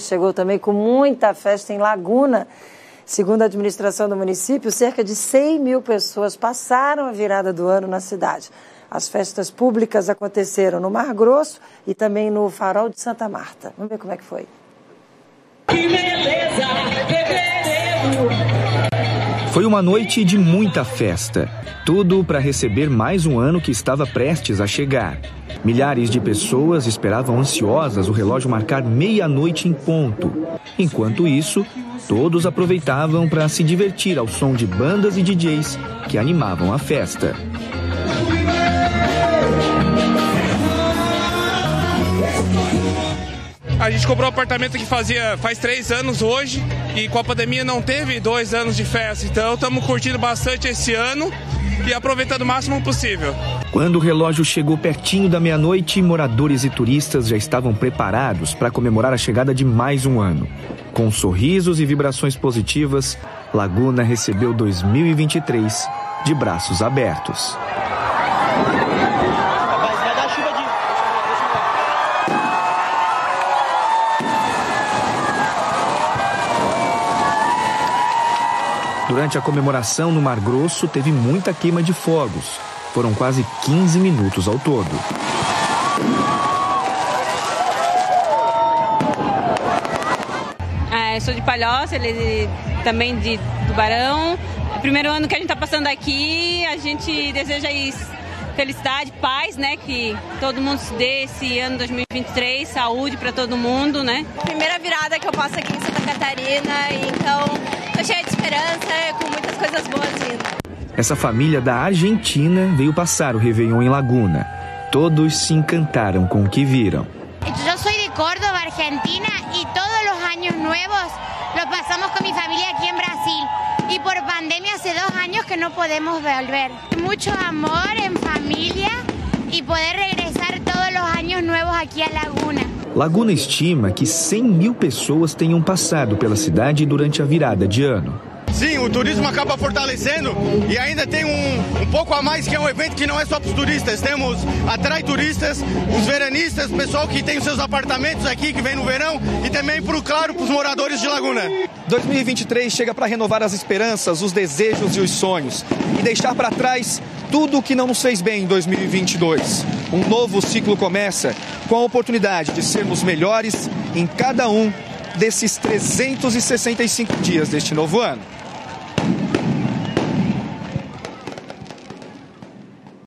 Chegou também com muita festa em Laguna. Segundo a administração do município, cerca de 100 mil pessoas passaram a virada do ano na cidade. As festas públicas aconteceram no Mar Grosso e também no Farol de Santa Marta. Vamos ver como é que foi. Foi uma noite de muita festa. Tudo para receber mais um ano que estava prestes a chegar. Milhares de pessoas esperavam ansiosas o relógio marcar meia-noite em ponto. Enquanto isso, todos aproveitavam para se divertir ao som de bandas e DJs que animavam a festa. A gente comprou um apartamento que fazia faz três anos hoje e com a pandemia não teve dois anos de festa. Então estamos curtindo bastante esse ano e aproveitando o máximo possível. Quando o relógio chegou pertinho da meia-noite, moradores e turistas já estavam preparados para comemorar a chegada de mais um ano. Com sorrisos e vibrações positivas, Laguna recebeu 2023 de braços abertos. Durante a comemoração no Mar Grosso, teve muita queima de fogos. Foram quase 15 minutos ao todo. É, sou de Palhoça, ele também de Tubarão. É primeiro ano que a gente está passando aqui, a gente deseja isso. Felicidade, paz, né? Que todo mundo se dê esse ano 2023, saúde para todo mundo, né? Primeira virada que eu passo aqui em Santa Catarina, então tô cheia de esperança, com muitas coisas boas vindo. Essa família da Argentina veio passar o Réveillon em Laguna. Todos se encantaram com o que viram. Eu sou de Córdoba, Argentina, e todos os anos novos los passamos com minha família aqui em Brasil. E por pandemia, hace dois anos que não podemos volver. Muito amor em família e poder regressar todos os anos novos aqui a Laguna. Laguna estima que 100 mil pessoas tenham passado pela cidade durante a virada de ano. Sim, o turismo acaba fortalecendo e ainda tem um, um pouco a mais que é um evento que não é só para os turistas. Temos, atrai turistas, os veranistas, pessoal que tem os seus apartamentos aqui, que vem no verão e também, pro, claro, para os moradores de Laguna. 2023 chega para renovar as esperanças, os desejos e os sonhos e deixar para trás tudo o que não nos fez bem em 2022. Um novo ciclo começa com a oportunidade de sermos melhores em cada um desses 365 dias deste novo ano.